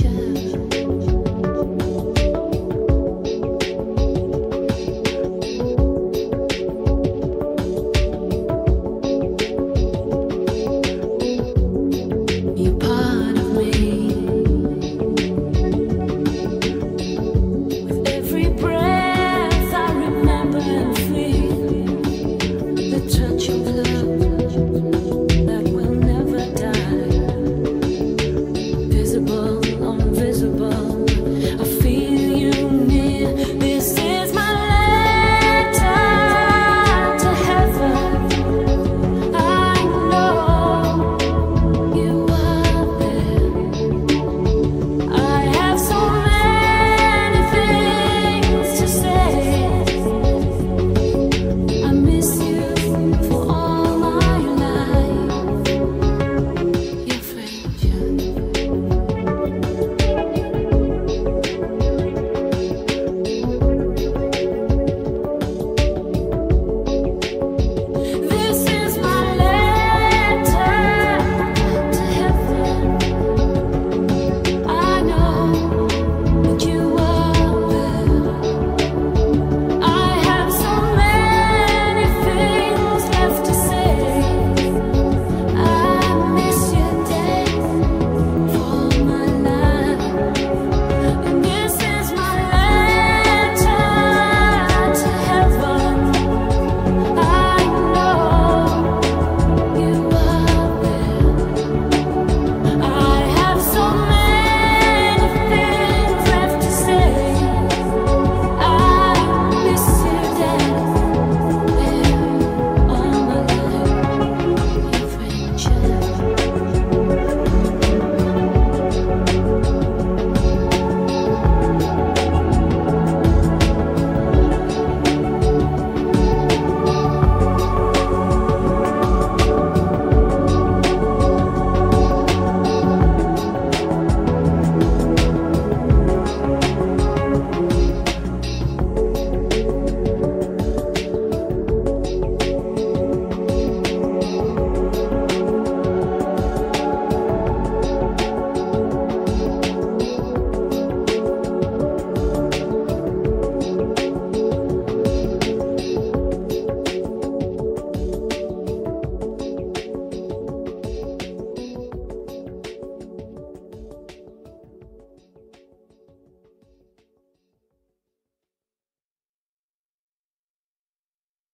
future.